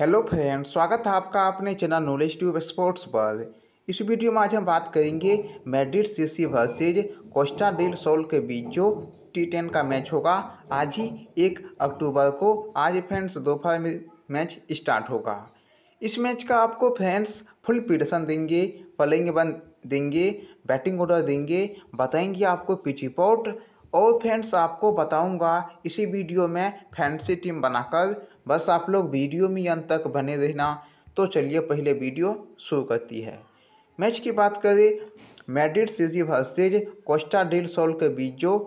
Hello friend स्वागत है आपका अपने चैनल नॉलेज ट्यूब स्पोर्ट्स पर। इस वीडियो में आज हम बात करेंगे Madrid CC versus Costa Del Sol के बीच जो टी टेन का मैच होगा। आज ही एक अक्टूबर को, आज फ्रेंड्स दोपहर में मैच स्टार्ट होगा। इस मैच का आपको फ्रेंड्स फुल प्रिडशन देंगे प्लेइंग बन देंगे बैटिंग ऑर्डर देंगे, बताएँगे आपको पिच रिपोर्ट और फ्रेंड्स आपको बताऊँगा। इसी वीडियो में फैंसी टीम बनाकर बस आप लोग वीडियो में अंत तक बने रहना। तो चलिए पहले वीडियो शुरू करती है। मैच की बात करें, Madrid CG versus Costa Del Sol के बीच जो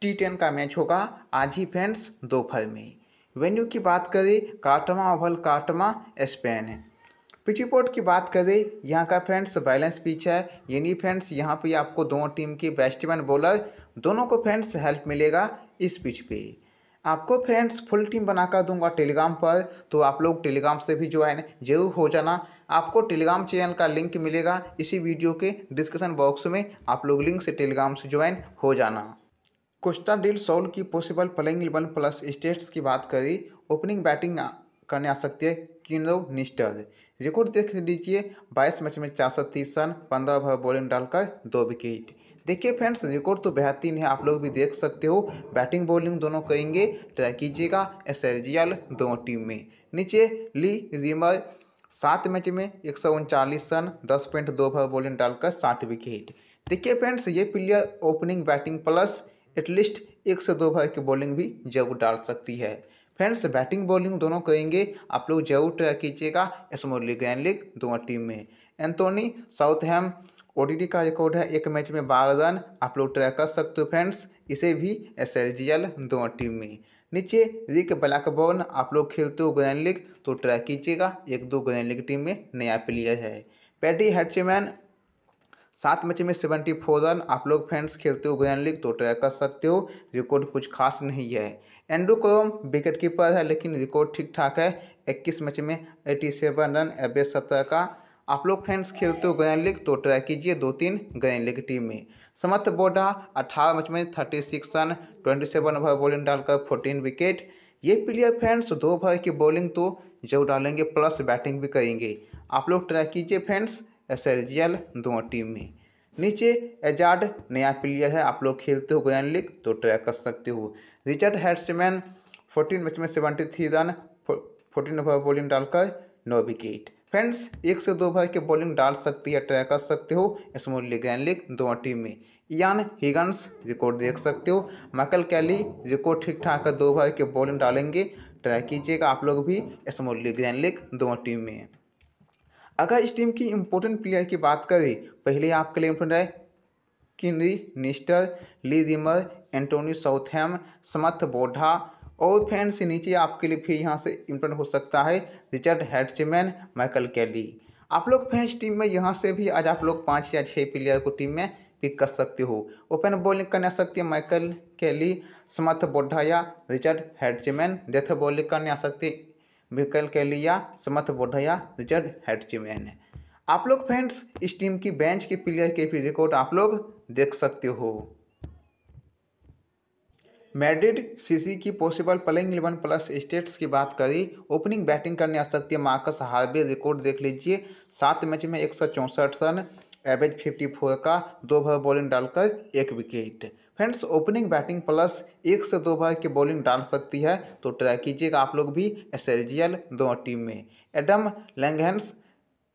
टी टेन का मैच होगा। आज ही फ्रेंड्स, दोपहर में। वेन्यू की बात करें, काटमा ओवल काटमा, स्पेन। है पिच रिपोर्ट की बात करें, यहाँ का फ्रेंड्स, बैलेंस पिच है। यानी फ्रेंड्स, यहाँ पे आपको दोनों टीम के बैट्समैन बॉलर, दोनों को फ्रेंड्स, हेल्प मिलेगा इस पिच पे। आपको फ्रेंड्स, फुल टीम बनाकर दूँगा टेलीग्राम पर तो आप लोग टेलीग्राम से भी ज्वाइन ज़रूर हो जाना। आपको टेलीग्राम चैनल का लिंक मिलेगा, इसी वीडियो के डिस्क्रिप्शन बॉक्स में आप लोग लिंक से टेलीग्राम से ज्वाइन हो जाना। कोस्टा डील सोल की possible playing eleven plus stats की बात करी, ओपनिंग बैटिंग करने आ सकती है किनो निस्टर रिकॉर्ड देख लीजिए, बाईस मैच में चार सौ तीस रन, पंद्रह ओवर बॉलिंग डालकर दो विकेट। देखिए फ्रेंड्स रिकॉर्ड तो बेहतरीन है, आप लोग भी देख सकते हो। बैटिंग बॉलिंग दोनों करेंगे। ट्राई कीजिएगा एस दोनों टीम में। नीचे ली रिमर सात मैच में एक सौ उनचालीस रन, दस पॉइंट दो ओवर बॉलिंग डालकर सात विकेट देखिए फ्रेंड्स, ये player opening batting plus at least एक से दो ओवर की बॉलिंग भी ज़रूर डाल सकती है। फ्रेंड्स बैटिंग बॉलिंग दोनों करेंगे। आप लोग ज़रूर ट्राई कीजिएगा स्मॉल लीग ग्रैंड लीग दोनों टीम में। एंथोनी साउथ ओडीटी का रिकॉर्ड है। एक मैच में बारह रन आप लोग ट्राई कर सकते हो फ्रेंड्स इसे भी एस एल जी एल दोनों टीम में। नीचे रिक ब्लैकबॉर्न आप लोग खेलते हो ग्रैंड लीग तो ट्राई कीजिएगा। एक दो ग्रैंड लीग टीम में नया प्लेयर है। पैटी हेडचमैन सात मैच में सेवेंटी फोर रन। आप लोग फ्रेंड्स खेलते हो ग्रैंड लीग तो ट्राई कर सकते हो। रिकॉर्ड कुछ खास नहीं है। एंड्रू क्रोम विकेट कीपर है, लेकिन रिकॉर्ड ठीक ठाक है। इक्कीस मैच में एटी सेवन रन एवरेज सत्रह का। आप लोग फ्रेंड्स खेलते हो ग्रैंड लीग तो ट्राई कीजिए दो तीन ग्रैंड लीग टीम में। समर्थ बोडा अठारह मैच में thirty six run twenty seven over bowling डालकर फोर्टीन विकेट ये प्लेयर फ्रेंड्स, दो ओवर की बॉलिंग तो ज़रूर डालेंगे प्लस बैटिंग भी करेंगे। आप लोग ट्राई कीजिए friends S L G L दोनों टीम में। नीचे एजार्ड नया प्लेयर है, आप लोग खेलते हो ग्रैंड लीग तो ट्राई कर सकते हो। रिचर्ड हैट्समैन फोर्टीन मैच में seventy three run fourteen over bowling डालकर नौ विकेट फ्रेंड्स, एक से दो ओवर के बॉलिंग डाल सकती है ट्राई कर सकते हो स्मॉल लीग एंड लीग दोनों टीम में। यान हिगन्स, रिकॉर्ड देख सकते हो। माइकल कैली, रिकॉर्ड ठीक ठाक है, दो ओवर के बॉलिंग डालेंगे। ट्राई कीजिएगा आप लोग भी स्मॉल लीग एंड लीग दोनों टीम में। अगर इस टीम की इंपॉर्टेंट प्लेयर की बात करें, पहले आपके लिए इंपॉर्टेंट है किनरी निस्टर Lee Rimmer Antony Southam, Samarth बोढ़ा और फ़ैन से नीचे आपके लिए फिर यहाँ से इम्पोर्टेंट हो सकता है रिचर्ड हैडचमैन माइकल कैली आप लोग फैंस टीम में यहाँ से भी आज आप लोग पाँच या छः प्लेयर को टीम में पिक कर सकते हो। ओपन बॉलिंग करने सकती है माइकल कैली समर्थ बोड्ढा या रिचर्ड हैडचमैन। डेथ बॉलिंग करने आ सकती माइकल कैली या समर्थ बोड्ढा या रिचर्ड हैडचमैन। आप लोग फ्रेंड्स इस टीम की बेंच के प्लेयर के भी रिकॉर्ड आप लोग देख सकते हो। मैड्रिड सीसी की possible playing eleven plus stats की बात करें। ओपनिंग बैटिंग करने आ सकती है मार्कस हार्वे रिकॉर्ड देख लीजिए। सात मैच में एक सौ चौंसठ रन, एवरेज फिफ्टी फोर का दो ओवर बॉलिंग डालकर एक wicket. Friends, opening batting plus एक से दो ओवर की बॉलिंग डाल सकती है तो ट्राई कीजिएगा आप लोग भी एस एल दोनों टीम में। एडम लैंगहेंस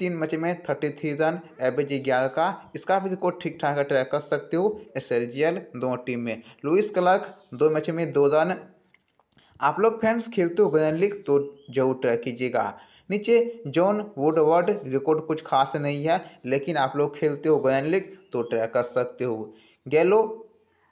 तीन मैच में थर्टी थ्री रन एवरेज ग्यारह का। इसका भी रिकॉर्ड ठीक ठाक ट्रैक कर सकते हो एस एल जी एल दोनों टीम में। लुइस क्लर्क दो मैच में दो रन। आप लोग फैंस खेलते हो ग्रैंड लीग तो ज़रूर ट्राई कीजिएगा। नीचे जॉन वुडवर्ड रिकॉर्ड कुछ खास नहीं है, लेकिन आप लोग खेलते हो ग्रैंड लीग तो ट्राई कर सकते हो। गैलो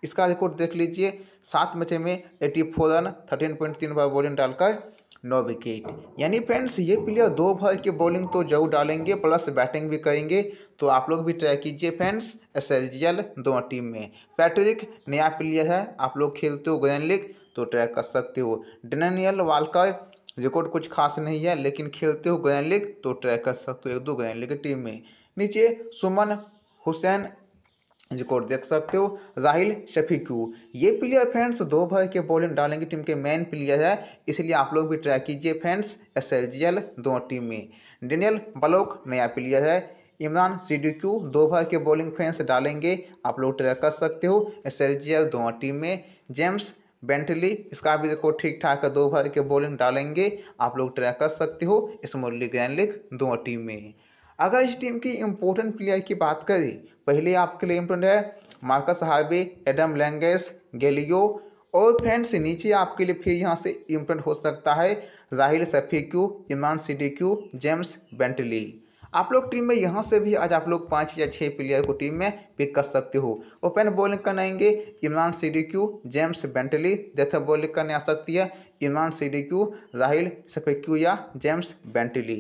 इसका रिकॉर्ड देख लीजिए। सात मैच में eighty four run thirteen point तीन बार बॉलिंग डालकर नौ विकेट यानी फ्रेंड्स ये प्लेयर दो ओवर की बॉलिंग तो ज़रूर डालेंगे प्लस बैटिंग भी करेंगे। तो आप लोग भी ट्राई कीजिए फ्रेंड्स एस एल दोनों टीम में। पैट्रिक नया प्लेयर है, आप लोग खेलते हो ग्रैंड लीग तो ट्राई कर सकते हो। डेनियल वालकर रिकॉर्ड कुछ खास नहीं है, लेकिन खेलते हो ग्रैंड लीग तो ट्राई कर सकते हो एक दो ग्रैंड लीग टीम में। नीचे सुमन हुसैन रिकॉर्ड देख सकते हो, राहिल शफीकू। ये प्लेयर फ्रेंड्स दो भर के बॉलिंग डालेंगे टीम के मेन प्लेयर है, इसलिए आप लोग भी ट्राई कीजिए friends S L G L दोनों टीम में। डेनियल बलोक नया प्लेयर है, इमरान सिडिक्यू दो भर के बॉलिंग फ्रेंड्स डालेंगे, आप लोग ट्राई कर सकते हो एस एल जी एल दोनों टीम में। जेम्स बेंटली इसका भी देखो ठीक ठाक दो भर के बॉलिंग डालेंगे, आप लोग ट्राई कर सकते हो, इस मुरली ग्रैंड लीग दोनों टीम में। अगर इस टीम की इम्पोर्टेंट प्लेयर की बात करें, पहले आपके लिए इम्पोर्टेंट है मार्कस हार्वे, एडम लैंगेस, गेलियो और फ्रेंड्स नीचे आपके लिए फिर यहाँ से इम्पोर्टेंट हो सकता है राहिल सफ़ीक्यू, इमरान सिडिक्यू जेम्स बेंटली। आप लोग टीम में यहाँ से भी आज आप लोग पाँच या छः प्लेयर को टीम में पिक कर सकते हो। ओपन बॉलिंग करने आएँगे Imran Siddique James Bentley death bowling करने आ सकती है इमरान सिडिक्यू राहिल सफेक्यू या जेम्स बेंटली।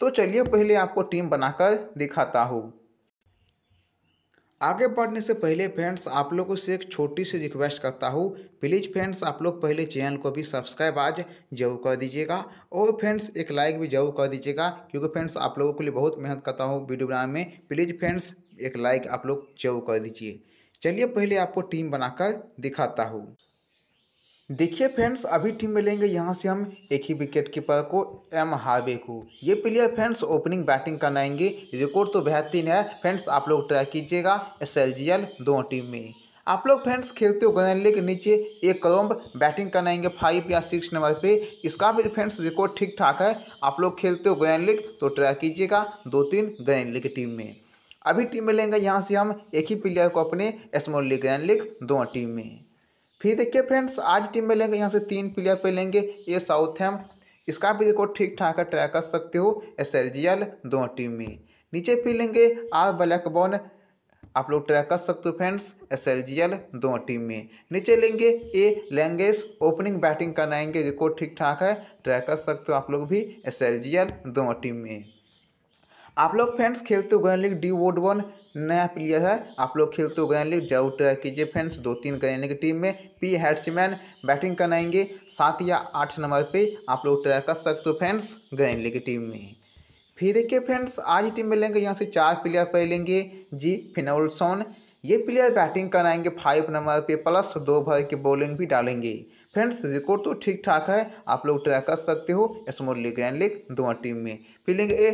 तो चलिए पहले आपको टीम बनाकर दिखाता हूँ। आगे बढ़ने से पहले फ्रेंड्स, आप लोगों से एक छोटी सी रिक्वेस्ट करता हूँ। प्लीज़ फ्रेंड्स, आप लोग पहले चैनल को भी सब्सक्राइब आज ज़रूर कर दीजिएगा और फ्रेंड्स, एक लाइक भी ज़रूर कर दीजिएगा क्योंकि फ्रेंड्स, आप लोगों के लिए बहुत मेहनत करता हूँ वीडियो बनाने में। प्लीज़ फ्रेंड्स, एक लाइक आप लोग ज़रूर कर दीजिए। चलिए पहले आपको टीम बनाकर दिखाता हूँ। देखिए फ्रेंड्स, अभी टीम में लेंगे यहाँ से हम एक ही विकेट कीपर को, एम हार्वे को। ये प्लेयर फ्रेंड्स, ओपनिंग बैटिंग करनाएँगे रिकॉर्ड तो बेहतरीन है। फ्रेंड्स, आप लोग ट्राई कीजिएगा एस एल जी एल दोनों टीम में। आप लोग फ्रेंड्स खेलते हो ग्रैंडली के नीचे, एक करोम बैटिंग करनाएँगे फाइव या सिक्स नंबर पे। इसका भी फ्रेंड्स रिकॉर्ड ठीक ठाक है। आप लोग खेलते हो लीग तो ट्राई कीजिएगा दो तीन ग्रैंड लीग टीम में। अभी टीम में लेंगे यहाँ से हम एक ही प्लेयर को अपने स्मॉल लीग लीग दोनों टीम में। फिर देखिए फ्रेंड्स, आज टीम में लेंगे, यहाँ से तीन प्लेयर पे लेंगे ए साउथ हैम इसका भी रिकॉर्ड ठीक ठाक ट्राई कर सकते हो एस एल जी एल दोनों टीम में। नीचे फिर लेंगे आर ब्लैकबॉर्न आप लोग ट्राई कर सकते हो friends S L G L दोनों टीम में। नीचे लेंगे ए लैंगेज ओपनिंग बैटिंग करनाएँगे रिकॉर्ड ठीक ठाक है ट्राई कर सकते हो आप लोग भी एस एल जी एल दोनों टीम में। आप लोग फ्रेंड्स खेलते हो लीग डी वोड वन नया प्लेयर है। आप लोग खेलते हो ग्रैंड लीग ज़रूर ट्राई कीजिए फ्रेंड्स। दो तीन ग्रैंड लीग टीम में पी हैट्समैन बैटिंग करनाएँगे सात या आठ नंबर पे आप लोग ट्राई कर सकते हो फ्रेंड्स ग्रैंड लीग टीम में। फिर देखिए फ्रेंड्स, आज टीम में लेंगे यहाँ से चार प्लेयर पे लेंगे जी फिनोल्सोन ये प्लेयर बैटिंग कराएँगे फाइव नंबर पे, प्लस दो भर की बॉलिंग भी डालेंगे। फ्रेंड्स, रिकॉर्ड तो ठीक ठाक है, आप लोग ट्राई कर सकते हो। स्मॉल लीग ग्रैंड लीग दोनों टीम में। फिर लेंगे ए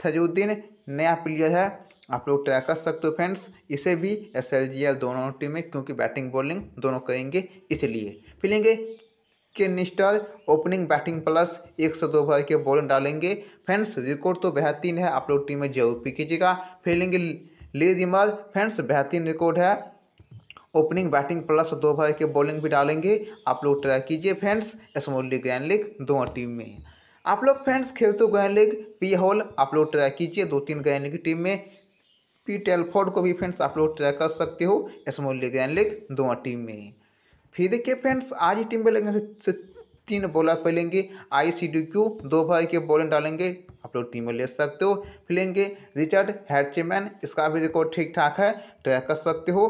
थजुद्दीन, नया प्लेयर है। आप लोग ट्राई कर सकते हो फ्रेंड्स। इसे भी एस एल जी एल दोनों टीम क्योंकि बैटिंग, बॉलिंग दोनों करेंगे, इसलिए। फिलेंगे के निस्टर ओपनिंग, बैटिंग प्लस एक सौ दो ओवर के बॉलिंग डालेंगे। फ्रेंड्स, रिकॉर्ड तो बेहतरीन है। आप लोग टीम में ज़रूर पी कीजिएगा। फिलेंगे ले रिमल। फ्रेंड्स, बेहतरीन रिकॉर्ड है। ओपनिंग, बैटिंग प्लस दो ओवर के बॉलिंग भी डालेंगे। आप लोग ट्राई कीजिए friends. Small league, grand league दोनों टीम में। आप लोग फ्रेंड्स खेलते हो ग्रैंड लीग पी होल आप लोग ट्राई कीजिए दो तीन ग्रैंड लीग टीम में। पी टेलफोर्ड को भी फ्रेंड्स आप लोग ट्राई कर सकते हो स्मॉल लीग ग्रैंड लीग दोनों टीम में। फिर देखिए फ्रेंड्स आज ही टीम में लेंगे तीन बॉलर पे लेंगे आई सी डी क्यू दो भाई के बॉलिंग डालेंगे, आप लोग टीम में ले सकते हो। फिर लेंगे रिचर्ड हैडचेमैन इसका भी रिकॉर्ड ठीक ठाक है ट्राई कर सकते हो।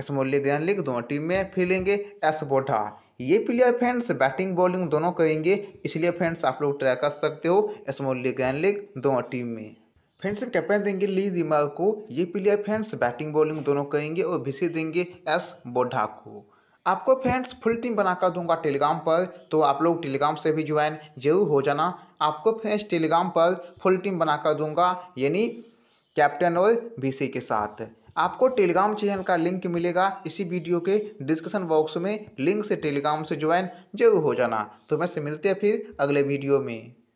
स्मॉल लीग ग्रैंड लीग दोनों टीम में फिर लेंगे एस बोठा ये प्लेयर फ्रेंड्स, बैटिंग, बॉलिंग दोनों करेंगे, इसलिए फ्रेंड्स आप लोग ट्राई कर सकते हो स्मॉल लीग ग्रैंड लीग दोनों टीम में। फ्रेंड्स कैप्टन देंगे ली दिमाग को, ये प्लेयर फ्रेंड्स बैटिंग, बॉलिंग दोनों करेंगे और भिसी देंगे एस बोढ़ा को। आपको फ्रेंड्स फुल टीम बनाकर दूँगा टेलीग्राम पर तो आप लोग टेलीग्राम से भी ज्वाइन ज़रूर हो जाना। आपको फ्रेंड्स टेलीग्राम पर फुल टीम बनाकर दूँगा, यानी कैप्टन और वीसी के साथ। आपको टेलीग्राम चैनल का लिंक मिलेगा। इसी वीडियो के डिस्क्रिप्शन बॉक्स में लिंक से टेलीग्राम से ज्वाइन ज़रूर हो जाना। तो मैं से मिलते हैं फिर अगले वीडियो में।